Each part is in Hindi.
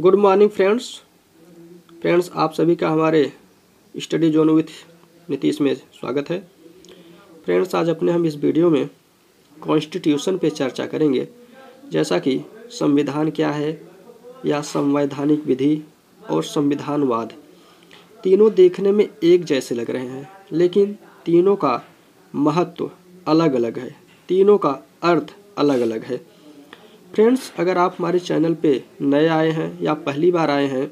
गुड मॉर्निंग फ्रेंड्स फ्रेंड्स आप सभी का हमारे स्टडी जोन विथ नीतीश में स्वागत है। फ्रेंड्स आज अपने हम इस वीडियो में कॉन्स्टिट्यूशन पे चर्चा करेंगे। जैसा कि संविधान क्या है या संवैधानिक विधि और संविधानवाद। तीनों देखने में एक जैसे लग रहे हैं, लेकिन तीनों का महत्व अलग अलग है। तीनों का अर्थ अलग अलग है। फ्रेंड्स अगर आप हमारे चैनल पे नए आए हैं या पहली बार आए हैं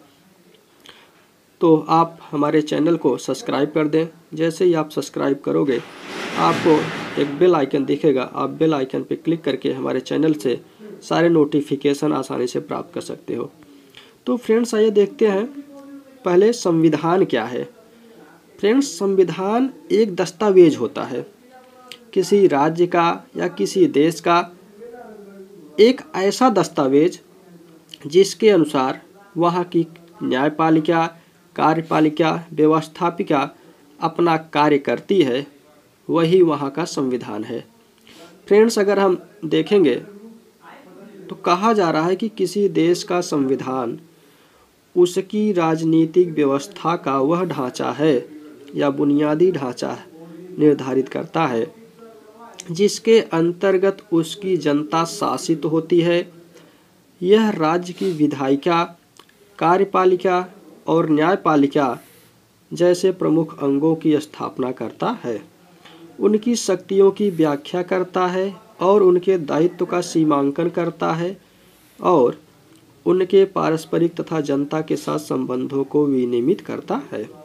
तो आप हमारे चैनल को सब्सक्राइब कर दें। जैसे ही आप सब्सक्राइब करोगे, आपको एक बेल आइकन दिखेगा। आप बेल आइकन पे क्लिक करके हमारे चैनल से सारे नोटिफिकेशन आसानी से प्राप्त कर सकते हो। तो फ्रेंड्स आइए देखते हैं पहले संविधान क्या है। फ्रेंड्स संविधान एक दस्तावेज़ होता है। किसी राज्य का या किसी देश का एक ऐसा दस्तावेज़ जिसके अनुसार वहाँ की न्यायपालिका, कार्यपालिका, व्यवस्थापिका अपना कार्य करती है, वही वहाँ का संविधान है। फ्रेंड्स, अगर हम देखेंगे तो कहा जा रहा है कि किसी देश का संविधान, उसकी राजनीतिक व्यवस्था का वह ढांचा है या बुनियादी ढांचा निर्धारित करता है। जिसके अंतर्गत उसकी जनता शासित होती है। यह राज्य की विधायिका, कार्यपालिका और न्यायपालिका जैसे प्रमुख अंगों की स्थापना करता है। उनकी शक्तियों की व्याख्या करता है और उनके दायित्व का सीमांकन करता है और उनके पारस्परिक तथा जनता के साथ संबंधों को विनियमित करता है।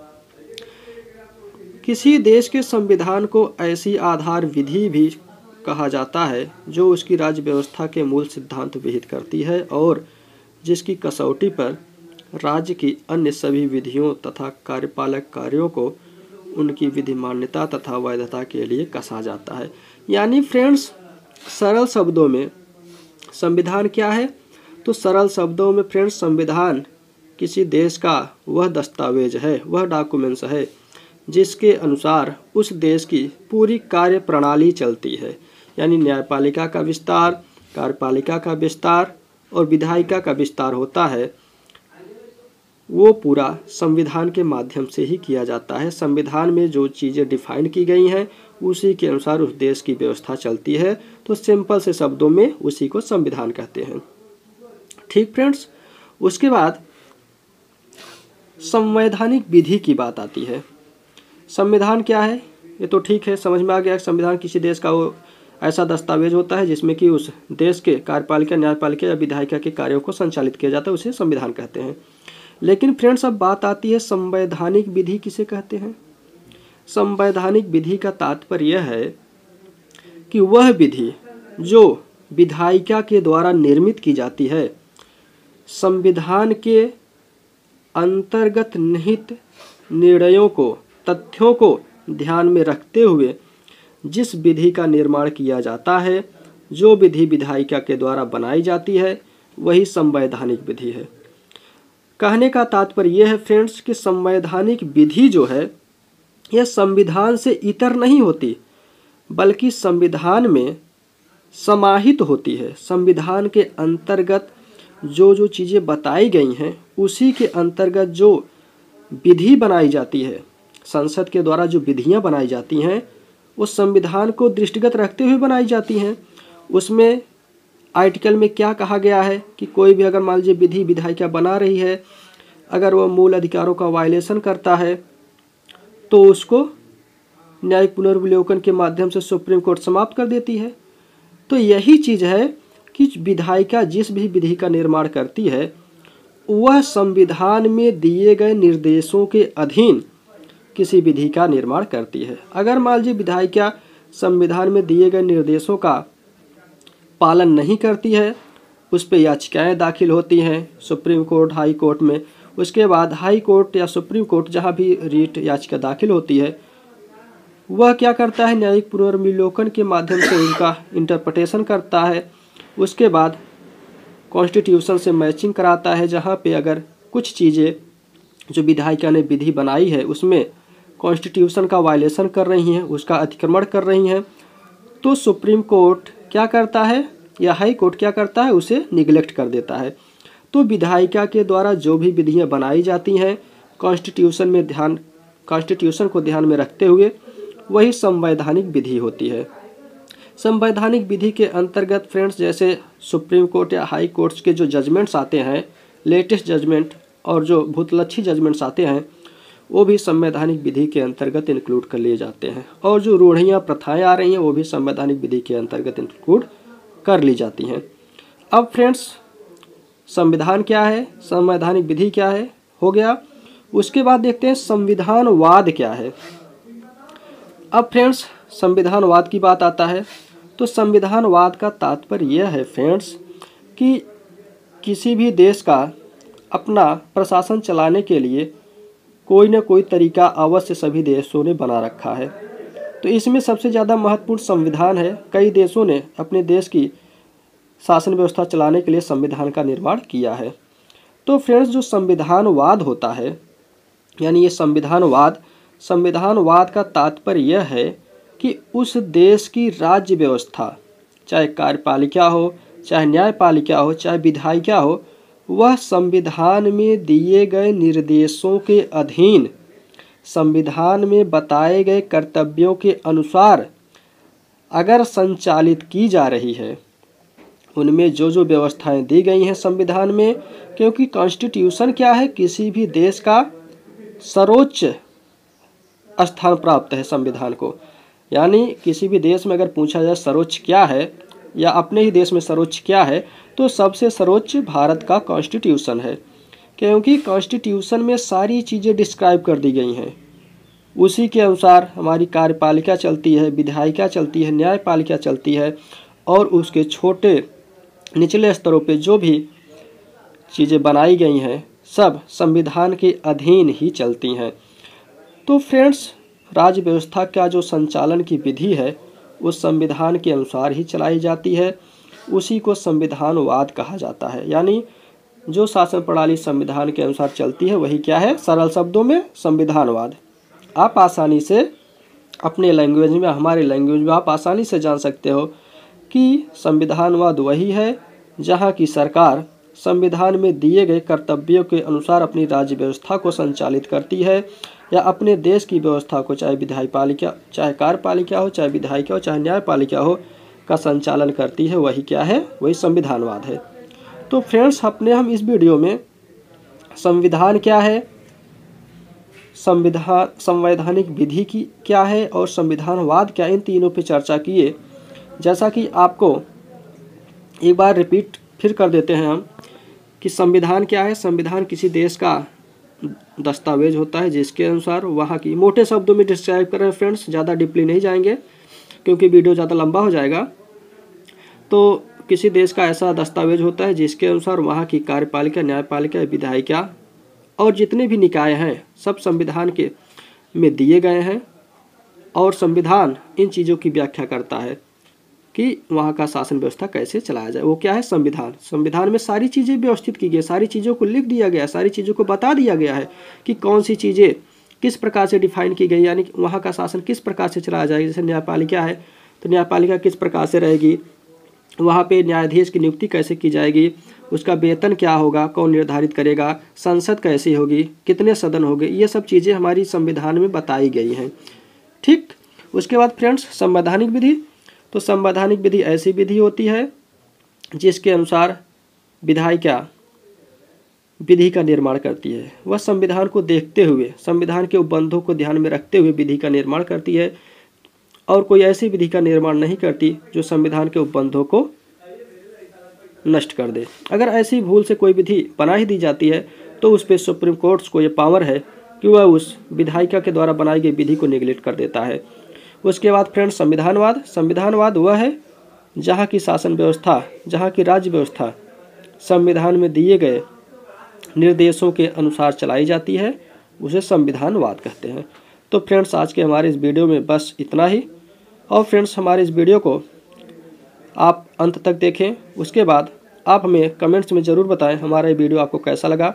किसी देश के संविधान को ऐसी आधार विधि भी कहा जाता है, जो उसकी राज्य व्यवस्था के मूल सिद्धांत विहित करती है और जिसकी कसौटी पर राज्य की अन्य सभी विधियों तथा कार्यपालक कार्यों को उनकी विधि मान्यता तथा वैधता के लिए कसा जाता है। यानी फ्रेंड्स, सरल शब्दों में संविधान क्या है? तो सरल शब्दों में फ्रेंड्स, संविधान किसी देश का वह दस्तावेज़ है, वह डॉक्यूमेंट्स है जिसके अनुसार उस देश की पूरी कार्य प्रणाली चलती है, यानी न्यायपालिका का विस्तार, कार्यपालिका का विस्तार और विधायिका का विस्तार होता है। वो पूरा संविधान के माध्यम से ही किया जाता है। संविधान में जो चीज़ें डिफाइन की गई हैं, उसी के अनुसार उस देश की व्यवस्था चलती है। तो सिंपल से शब्दों में उसी को संविधान कहते हैं। ठीक फ्रेंड्स, उसके बाद संवैधानिक विधि की बात आती है। संविधान क्या है? ये तो ठीक है, समझ में आ गया। संविधान किसी देश का वो ऐसा दस्तावेज़ होता है जिसमें कि उस देश के कार्यपालिका, न्यायपालिका या विधायिका के कार्यों को संचालित किया जाता है, उसे संविधान कहते हैं। लेकिन फ्रेंड्स, अब बात आती है संवैधानिक विधि किसे कहते हैं? संवैधानिक विधि का तात्पर्य यह है कि वह विधि जो विधायिका के द्वारा निर्मित की जाती है, संविधान के अंतर्गत निहित निर्णयों को तथ्यों को ध्यान में रखते हुए जिस विधि का निर्माण किया जाता है, जो विधि विधायिका के द्वारा बनाई जाती है, वही संवैधानिक विधि है। कहने का तात्पर्य यह है, फ्रेंड्स, कि संवैधानिक विधि जो है, यह संविधान से इतर नहीं होती, बल्कि संविधान में समाहित होती है। संविधान के अंतर्गत जो जो चीज़ें बताई गई हैं, उसी के अंतर्गत जो विधि बनाई जाती है संसद के द्वारा जो विधियाँ बनाई जाती हैं, उस संविधान को दृष्टिगत रखते हुए बनाई जाती हैं। उसमें आर्टिकल में क्या कहा गया है कि कोई भी अगर मान लीजिए विधि विधायिका बना रही है, अगर वह मूल अधिकारों का वायलेशन करता है तो उसको न्यायिक पुनर्विलोकन के माध्यम से सुप्रीम कोर्ट समाप्त कर देती है। तो यही चीज़ है कि विधायिका जिस भी विधि का निर्माण करती है, वह संविधान में दिए गए निर्देशों के अधीन किसी विधि का निर्माण करती है। अगर मान लीजिए विधायिका संविधान में दिए गए निर्देशों का पालन नहीं करती है, उस पर याचिकाएँ दाखिल होती हैं सुप्रीम कोर्ट, हाई कोर्ट में। उसके बाद हाई कोर्ट या सुप्रीम कोर्ट जहाँ भी रीट याचिका दाखिल होती है, वह क्या करता है? न्यायिक पुनर्विलोकन के माध्यम से उनका इंटरप्रटेशन करता है। उसके बाद कॉन्स्टिट्यूशन से मैचिंग कराता है, जहाँ पे अगर कुछ चीज़ें जो विधायिका ने विधि बनाई है, उसमें कॉन्स्टिट्यूशन का वायलेशन कर रही हैं, उसका अतिक्रमण कर रही हैं तो सुप्रीम कोर्ट क्या करता है? या हाई कोर्ट क्या करता है? उसे निगलेक्ट कर देता है। तो विधायिका के द्वारा जो भी विधियाँ बनाई जाती हैं कॉन्स्टिट्यूशन में ध्यान कॉन्स्टिट्यूशन को ध्यान में रखते हुए, वही संवैधानिक विधि होती है। संवैधानिक विधि के अंतर्गत फ्रेंड्स जैसे सुप्रीम कोर्ट या हाई कोर्ट्स के जो जजमेंट्स आते हैं लेटेस्ट जजमेंट और जो भूतलक्षी जजमेंट्स आते हैं वो भी संवैधानिक विधि के अंतर्गत इंक्लूड कर लिए जाते हैं। और जो रूढ़ियाँ, प्रथाएँ आ रही हैं, वो भी संवैधानिक विधि के अंतर्गत इंक्लूड कर ली जाती हैं। अब फ्रेंड्स संविधान क्या है? संवैधानिक विधि क्या है? हो गया। उसके बाद देखते हैं संविधानवाद क्या है। अब फ्रेंड्स संविधानवाद की बात आता है। तो संविधानवाद का तात्पर्य यह है फ्रेंड्स कि किसी भी देश का अपना प्रशासन चलाने के लिए कोई ना कोई तरीका अवश्य सभी देशों ने बना रखा है। तो इसमें सबसे ज़्यादा महत्वपूर्ण संविधान है। कई देशों ने अपने देश की शासन व्यवस्था चलाने के लिए संविधान का निर्माण किया है। तो फ्रेंड्स, जो संविधानवाद होता है, यानी ये संविधानवाद संविधानवाद का तात्पर्य यह है कि उस देश की राज्य व्यवस्था, चाहे कार्यपालिका हो, चाहे न्यायपालिका हो, चाहे विधायिका हो वह संविधान में दिए गए निर्देशों के अधीन, संविधान में बताए गए कर्तव्यों के अनुसार अगर संचालित की जा रही है। उनमें जो जो व्यवस्थाएँ दी गई हैं संविधान में, क्योंकि कॉन्स्टिट्यूशन क्या है? किसी भी देश का सर्वोच्च स्थान प्राप्त है संविधान को। यानी किसी भी देश में अगर पूछा जाए सर्वोच्च क्या है या अपने ही देश में सर्वोच्च क्या है तो सबसे सर्वोच्च भारत का कॉन्स्टिट्यूशन है। क्योंकि कॉन्स्टिट्यूशन में सारी चीज़ें डिस्क्राइब कर दी गई हैं। उसी के अनुसार हमारी कार्यपालिका चलती है, विधायिका चलती है, न्यायपालिका चलती है, और उसके छोटे, निचले स्तरों पे जो भी चीज़ें बनाई गई हैं, सब संविधान के अधीन ही चलती हैं। तो फ्रेंड्स राज्य व्यवस्था का जो संचालन की विधि है उस संविधान के अनुसार ही चलाई जाती है। उसी को संविधानवाद कहा जाता है। यानी जो शासन प्रणाली संविधान के अनुसार चलती है, वही क्या है? सरल शब्दों में संविधानवाद। आप आसानी से अपने लैंग्वेज में, हमारे लैंग्वेज में आप आसानी से जान सकते हो कि संविधानवाद वही है जहाँ की सरकार संविधान में दिए गए कर्तव्यों के अनुसार अपनी राज्य व्यवस्था को संचालित करती है। या अपने देश की व्यवस्था को, चाहे विधायी पालिका, चाहे कार्यपालिका हो, चाहे विधायिका हो, चाहे न्यायपालिका हो, का संचालन करती है, वही क्या है? वही संविधानवाद है। तो फ्रेंड्स, अपने हम इस वीडियो में संविधान क्या है संविधान संवैधानिक विधि की क्या है और संविधानवाद क्या, इन तीनों पे चर्चा किए। जैसा कि आपको एक बार रिपीट फिर कर देते हैं हम कि संविधान क्या है? संविधान किसी देश का दस्तावेज़ होता है जिसके अनुसार वहाँ की मोटे शब्दों में डिस्क्राइब करें फ्रेंड्स ज़्यादा डीपली नहीं जाएँगे, क्योंकि वीडियो ज़्यादा लंबा हो जाएगा। तो किसी देश का ऐसा दस्तावेज़ होता है जिसके अनुसार वहाँ की कार्यपालिका, न्यायपालिका, विधायिका और जितने भी निकाय हैं, सब संविधान के में दिए गए हैं और संविधान इन चीज़ों की व्याख्या करता है। कि वहाँ का शासन व्यवस्था कैसे चलाया जाए। वो क्या है? संविधान। संविधान में सारी चीज़ें व्यवस्थित की गई सारी चीज़ों को लिख दिया गया सारी चीज़ों को बता दिया गया है कि कौन सी चीज़ें किस प्रकार से डिफाइन की गई यानी वहाँ का शासन किस प्रकार से चलाया जाएगा। जैसे न्यायपालिका है? तो न्यायपालिका किस प्रकार से रहेगी? वहाँ पे न्यायाधीश की नियुक्ति कैसे की जाएगी? उसका वेतन क्या होगा? कौन निर्धारित करेगा? संसद कैसी होगी? कितने सदन होंगे? ये सब चीज़ें हमारी संविधान में बताई गई हैं। ठीक? उसके बाद फ्रेंड्स, संवैधानिक विधि। तो संवैधानिक विधि ऐसी विधि होती है, जिसके अनुसार विधायिका विधि का निर्माण करती है। वह संविधान को देखते हुए, संविधान के उपबंधों को ध्यान में रखते हुए विधि का निर्माण करती है और कोई ऐसी विधि का निर्माण नहीं करती जो संविधान के उपबंधों को नष्ट कर दे। अगर ऐसी भूल से कोई विधि बना ही दी जाती है तो उस पर सुप्रीम कोर्ट्स को ये पावर है कि वह उस विधायिका के द्वारा बनाई गई विधि को निगलेक्ट कर देता है। उसके बाद फ्रेंड्स, संविधानवाद। संविधानवाद वह है जहाँ की शासन व्यवस्था, जहाँ की राज्य व्यवस्था संविधान में दिए गए निर्देशों के अनुसार चलाई जाती है, उसे संविधानवाद कहते हैं। तो फ्रेंड्स, आज के हमारे इस वीडियो में बस इतना ही। और फ्रेंड्स, हमारे इस वीडियो को आप अंत तक देखें। उसके बाद आप हमें कमेंट्स में ज़रूर बताएँ, हमारा ये वीडियो आपको कैसा लगा।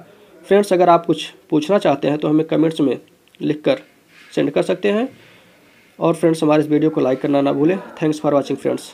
फ्रेंड्स, अगर आप कुछ पूछना चाहते हैं तो हमें कमेंट्स में लिख कर सेंड कर सकते हैं। और फ्रेंड्स हमारे इस वीडियो को लाइक करना ना भूलें। Thanks for watching friends